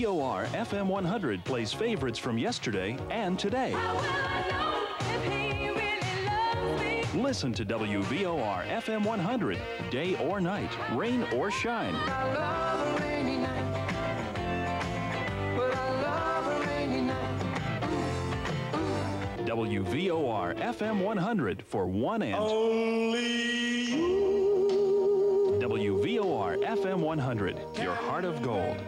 WVOR FM 100 plays favorites from yesterday and today. Listen to WVOR FM 100, day or night, rain or shine. WVOR FM 100 for one and Only you. WVOR FM 100, your heart of gold.